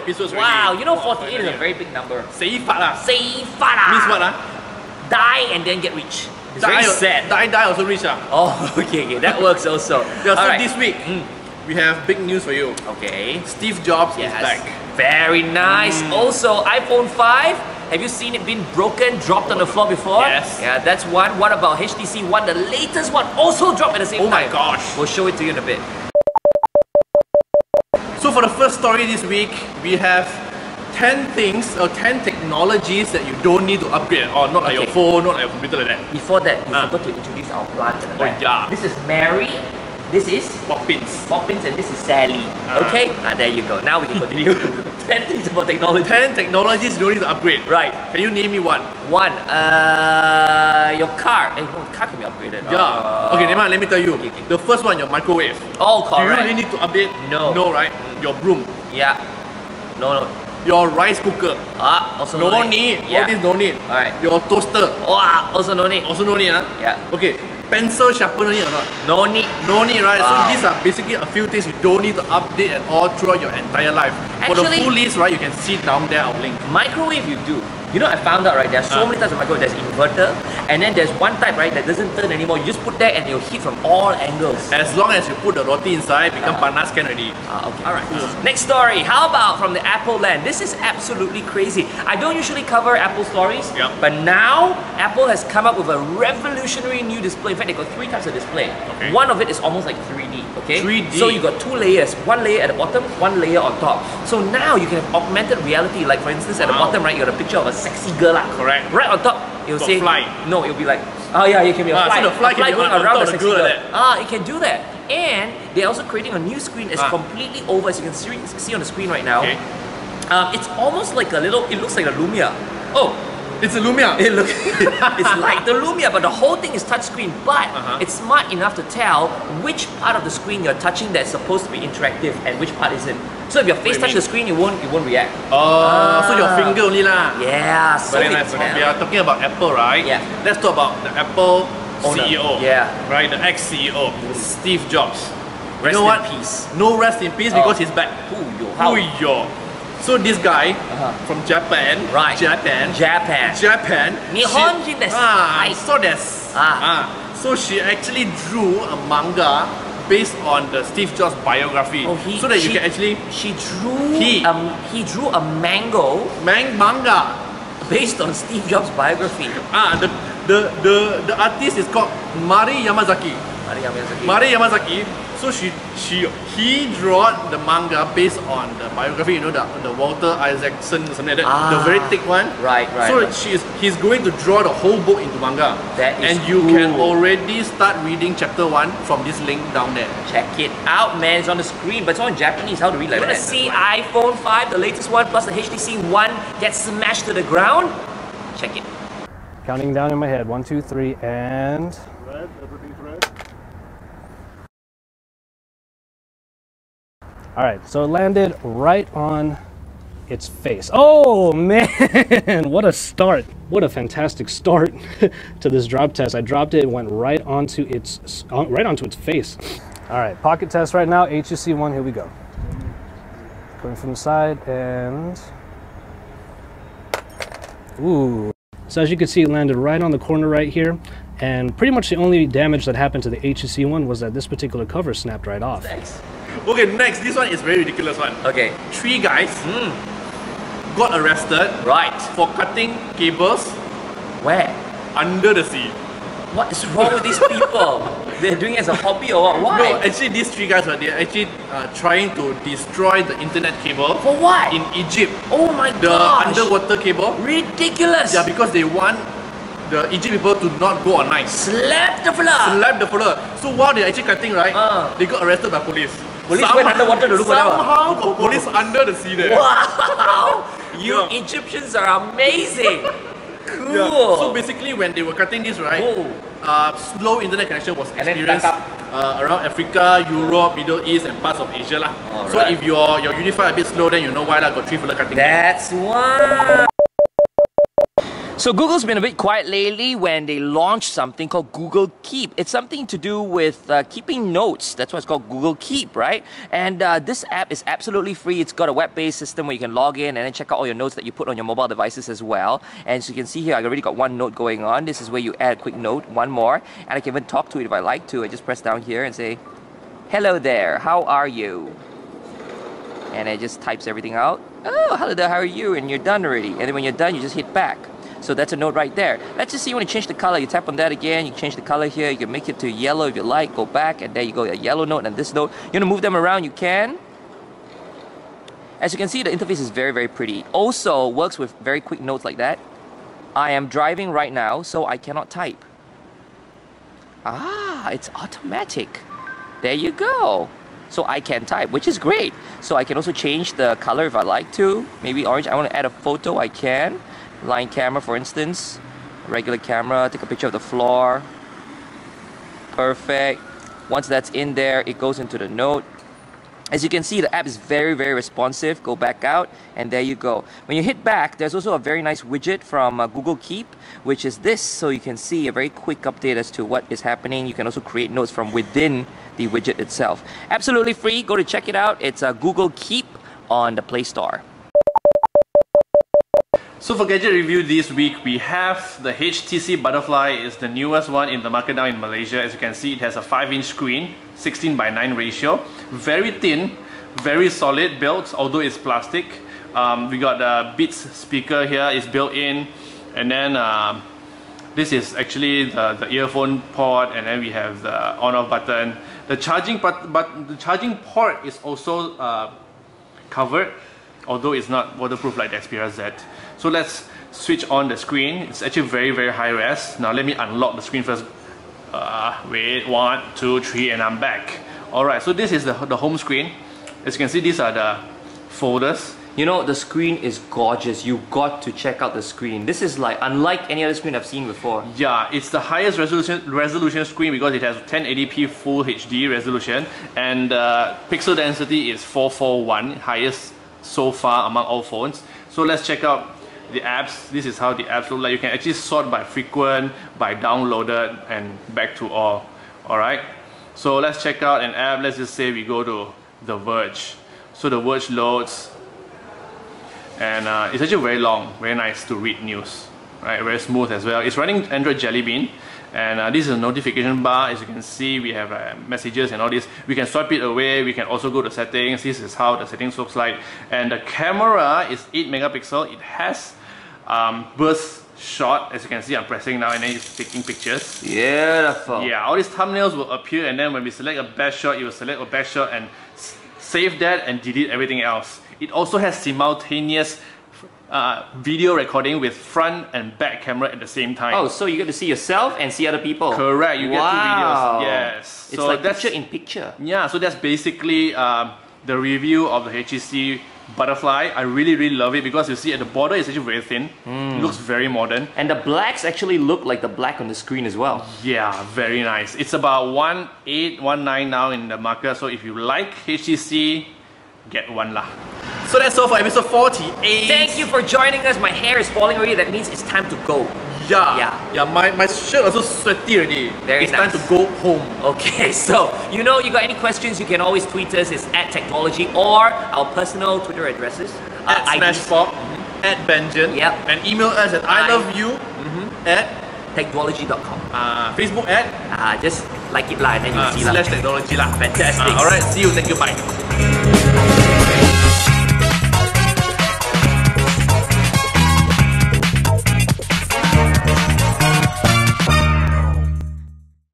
episodes Wow, already. you know Wow, 48 is a finally. very big number. 死法啦 Say fada! Means what ah? Die and then get rich. It's Die, very sad. die, die also rich ah. Oh, okay, okay, that works also. Yeah, so Alright. this week, Mm. we have big news for you. Okay. Steve Jobs Yes. is back. Very nice. Mm. Also, iPhone 5. Have you seen it been broken, dropped on the floor before? Yes. Yeah, that's one. What about HTC One? The latest one also dropped at the same Oh my time. gosh. We'll show it to you in a bit. So for the first story this week, we have 10 things or 10 technologies that you don't need to upgrade or not like your phone, not like your computer like that. Before that, we Ah. forgot to introduce our plant Oh, yeah. This is Mary. This is Poppins. Poppins and this is Sally. Ah. Okay? Ah, there you go. Now we can continue. 10 things about technology. 10 technologies you don't need to upgrade. Right. Can you name me one? One, uh, your car. Eh, no, car can be upgraded. Yeah. Uh, okay, Neymar, let me tell you. okay, okay. The first one, your microwave. Oh, correct. Do you really need to update? No. No, right? Your broom. Yeah. No, no. Your rice cooker. Ah, also No, no, need. Yeah. All this no need. Alright. Your toaster. Oh, ah, also no need. Also no need. Huh? Yeah. Okay. Pencil sharpener need or not? No need. No need, right? Wow. So ah. these are basically a few things you don't need to update at all throughout your entire life. For the full list, right, you can see down there our link. Microwave you do. You know, I found out, right, there's so Ah. many types of microwave. There's inverter, and then there's one type, right, that doesn't turn anymore. You just put there and it'll heat from all angles. As long as you put the roti inside, become Ah. panas can already. Ah, okay. Alright. Next story. How about from the Apple land? This is absolutely crazy. I don't usually cover Apple stories, Yep. but now Apple has come up with a revolutionary new display. In fact, they got three types of display. Okay. One of it is almost like 3D. Okay. 3D. So you got two layers. One layer at the bottom, one layer on top. So now you can have augmented reality. Like for instance, at the bottom, right, you got a picture of a sexy girl. lah. Correct. Right on top, it'll Got say fly. No, it'll be like. Oh yeah, it can be a Ah, so the fly a can be going around the sexy girl girl. Ah, it can do that. And they're also creating a new screen that's Ah. completely over, as you can see, see on the screen right now. Okay. Um, it's almost like a little, it looks like a Lumia. Oh, It's a Lumia. it looks, it's like the Lumia, but the whole thing is touchscreen. But Uh-huh. it's smart enough to tell which part of the screen you're touching that's supposed to be interactive and which part isn't. So if your face you touch the screen, it won't, it won't react. Oh, so your Ah. finger only lah. Yeah, so Very nice. We are talking about Apple, right? Yeah. Let's talk about the Apple Owner. CEO. Yeah. Right, the ex-CEO, Steve Jobs. Rest you know in what? peace. No rest in peace Oh. because he's back. Ooh, yo, how? Huyo. So this guy Uh-huh. from Japan, Right. Japan, Japan. Japan. Nihonjin she- desu. Ah, Right. so desu. Ah. So she actually drew a manga based on the Steve Jobs biography, Oh, he, so that you can actually She drew. He. Um, he drew a mango mang manga. based on Steve Jobs' biography. Ah, the the the the artist is called Mari Yamazaki. Mari Yamazaki. Mari Yamazaki. So she she he drew the manga based on the biography. You know the the Walter Isaacson or something like that. The Ah. very thick one. Right, right. So right. she is he's going to draw the whole book into manga. That is and you can already start reading chapter one from this link down there. Check it out, man. It's on the screen, but it's all in Japanese. How to read like Yeah, that? that's See iPhone 5, the latest one, plus the HTC One gets smashed to the ground. Check it. Counting down in my head. One, two, three, and. All right, so it landed right on its face. Oh man, what a start! What a fantastic start to this drop test. I dropped it, it went right onto its right onto its face. All right, pocket test right now. HTC One. Here we go. Going from the side and ooh. So as you can see, it landed right on the corner right here. And pretty much the only damage that happened to the HTC One was that this particular cover snapped right off. Thanks. Okay, next this one is very ridiculous one. Okay. Three guys Hmm. got arrested Right. for cutting cables Where? under the sea. What is wrong with these people? They're doing it as a hobby or what? Why? No, actually these three guys are they're actually uh, trying to destroy the internet cable For what? in Egypt. oh my god. The gosh. underwater cable. Ridiculous. Yeah, because they want the Egypt people to not go online. Slap the fella. Slap the fella. So while they're actually cutting, right, Ah. they got arrested by police. Police went underwater to look for them. Somehow got police under the sea there. Wow. You Yeah. Egyptians are amazing. Cool. Yeah. So basically, when they were cutting this, right, Oh. uh, slow internet connection was experienced uh, around Africa, Europe, Middle East, and parts of Asia lah. So Alright. if your your UniFi a bit slow, then you know why lah. Got three fella cutting. That's why. So Google's been a bit quiet lately when they launched something called Google Keep. It's something to do with uh, keeping notes. That's why it's called Google Keep, right? And uh, this app is absolutely free. It's got a web-based system where you can log in and then check out all your notes that you put on your mobile devices as well. And so you can see here, I already got one note going on. This is where you add a quick note, one more, and I can even talk to it if I like to. I just press down here and say, "Hello there, how are you?" And it just types everything out. Oh, hello there, how are you? And you're done already. And then when you're done, you just hit back. So that's a note right there. Let's just see you want to change the color. You tap on that again. You change the color here. You can make it to yellow if you like. Go back and there you go. A yellow note and this note. You want to move them around? You can. As you can see, the interface is very, very pretty. Also works with very quick notes like that. I am driving right now, so I cannot type. Ah, it's automatic. There you go. So I can type, which is great. So I can also change the color if I like to. Maybe orange. I want to add a photo, I can line camera for instance. Regular camera take a picture of the floor. Perfect. Once that's in there it goes into the note. As you can see the app is very very responsive. Go back out and there you go. When you hit back there's also a very nice widget from uh, Google Keep which is this so you can see a very quick update as to what is happening. You can also create notes from within the widget itself. Absolutely free. Go to check it out. It's uh, Google Keep on the Play Store so for gadget review this week, we have the HTC Butterfly. It's the newest one in the market now in Malaysia. As you can see, it has a 5-inch screen, 16 by 9 ratio. Very thin, very solid built, although it's plastic. Um, we got the Beats speaker here, it's built in. And then um, this is actually the, the earphone port and then we have the on-off button. The charging, but, but the charging port is also uh, covered although it's not waterproof like the Xperia Z. So let's switch on the screen. It's actually very, very high res. Now let me unlock the screen first. Uh, wait, one, two, three, and I'm back. Alright, so this is the, the home screen. As you can see, these are the folders. You know, the screen is gorgeous. You got to check out the screen. This is like unlike any other screen I've seen before. Yeah, it's the highest resolution resolution screen because it has 1080p full HD resolution and uh, pixel density is 441, highest so far among all phones. So let's check out the apps. This is how the apps look like. You can actually sort by frequent, by downloaded, and back to all. Alright? So let's check out an app. Let's just say we go to The Verge. So The Verge loads. And uh, it's actually very long, very nice to read news. Right? Very smooth as well. It's running Android Jelly Bean and uh, this is a notification bar as you can see we have uh, messages and all this we can swipe it away we can also go to settings this is how the settings looks like and the camera is 8 megapixel it has um, burst shot as you can see I'm pressing now and then it's taking pictures beautiful yeah all these thumbnails will appear and then when we select a best shot it will select a best shot and save that and delete everything else it also has simultaneous uh, video recording with front and back camera at the same time. Oh, so you get to see yourself and see other people. Correct. You wow. get two videos. Yes. It's so like that's, picture in picture. Yeah. So that's basically um, the review of the HTC Butterfly. I really, really love it because you see at the border it's actually very thin. Mm. It looks very modern. And the blacks actually look like the black on the screen as well. Yeah, very nice. It's about 1819 now in the market. So if you like HTC, get one lah. So that's all for episode 48. Thank you for joining us. My hair is falling already. That means it's time to go. Yeah. Yeah. Yeah, my, my shirt also sweaty already. Very it's nice. time to go home. Okay, so you know you got any questions, you can always tweet us. It's at Techduology or our personal Twitter addresses. At uh, Smashpop, mm-hmm. at Benjern. Yep. And email us at I, I love you mm-hmm. at techduology.com. Uh, Facebook at? Uh, just like it lah and then you uh, see slash technology lah. Fantastic. Uh, Alright, see you. Thank you. Bye.